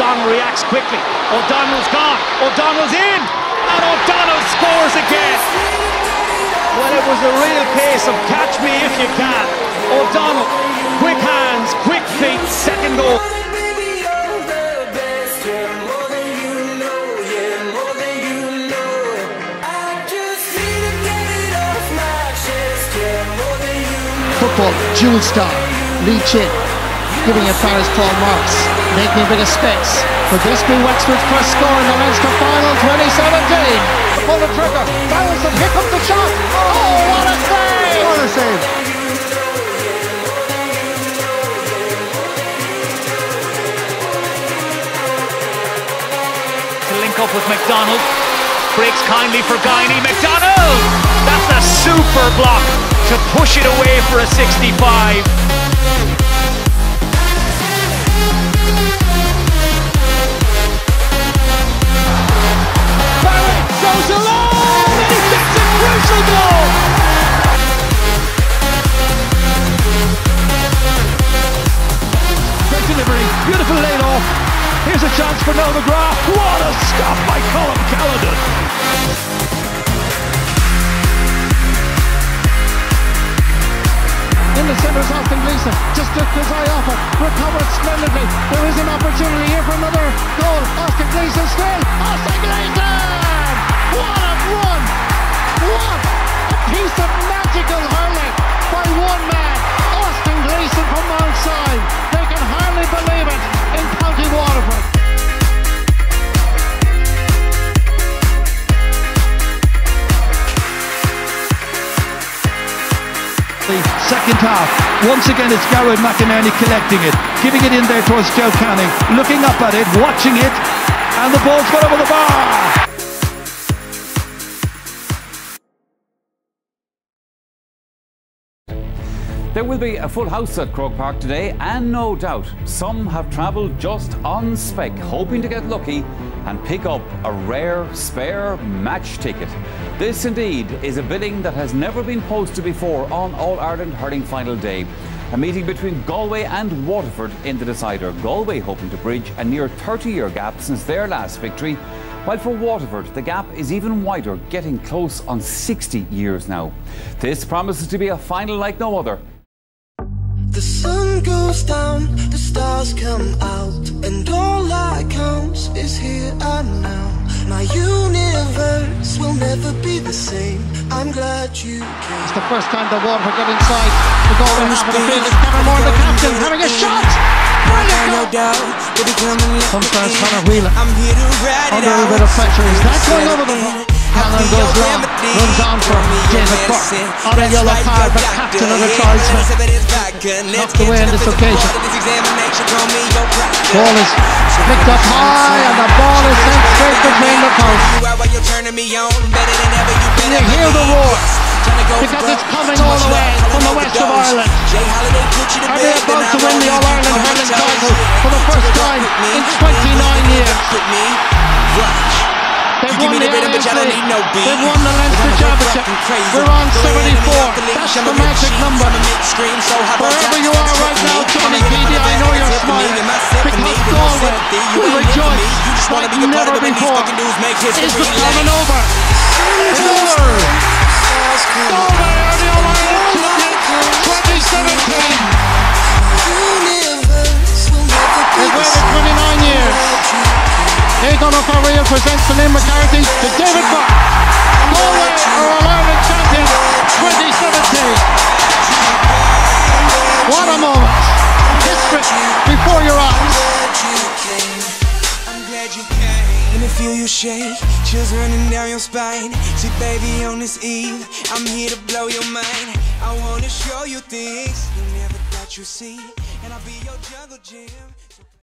attacks quickly. O'Donnell's gone. O'Donnell's in. And O'Donnell scores again. Well, it was a real case of catch me if you can. O'Donnell, quick hands, quick feet, second goal. Football, dual star, Lee Chin, giving it far as Paul Morris, making a bit of space. Would this be Wexford's first score in the Leinster Final 2017? Pull the trigger, balance and here comes the shot! Oh, what a save! What a save! To link up with McDonald. Breaks kindly for Guiney. McDonald! That's a super block to push it away for a 65. Beautiful laid off. Here's a chance for Noel McGrath. What a stop by Colm Callanan! In the centre is Austin Gleeson. Just took his eye off it. Recovered splendidly. There is an opportunity here for another goal. Austin Gleeson still. Austin Gleeson! What a run! What a piece of magical hurling by one man. Austin Gleeson from outside. They the second half. Once again, it's Gearóid McInerney collecting it, giving it in there towards Joe Canning, looking up at it, watching it, and the ball's got over the bar. There will be a full house at Croke Park today, and no doubt some have travelled just on spec, hoping to get lucky and pick up a rare spare match ticket. This indeed is a bidding that has never been posted before on All Ireland Hurling Final Day. A meeting between Galway and Waterford in the decider. Galway hoping to bridge a near 30 year gap since their last victory, while for Waterford, the gap is even wider, getting close on 60 years now. This promises to be a final like no other. The sun goes down, the stars come out, and all that counts is here and now. My universe will never be the same. I'm glad you came. It's the first time that Waterford got inside the goal half of the field. It's Kevin Moran, the captain, having a shot! Brilliant No goal! doubt, we'll be coming left Sometimes again. Conor Whelan I'm here to ride it under a bit of pressure. Is that going over the ball? Goes long, runs on for David Burke. On a yellow card, but captain of the tribesmen. Knocked away on this occasion. Ball is picked up high, and the ball is sent straight between the posts. You hear the roar, because it's coming all the way from the west of Ireland. Are they about to win the All-Ireland hurling title for the first time in 29 years? They've won the Allianz League. They've won the Leinster Championship. We're on 74. That's the magic number. Wherever you are right now, Tony Keady, I know you're smiling. Because Galway will rejoice like never before. Is the coming over. Aogán Ó Fearghail presents to Liam McCarthy to David Burke. Galway are All-Ireland champions 2017. What a moment. History before your eyes. Feel you shake, chills running down your spine. See, baby, on this eve, I'm here to blow your mind. I wanna show you things you never thought you'd see, and I'll be your jungle gym.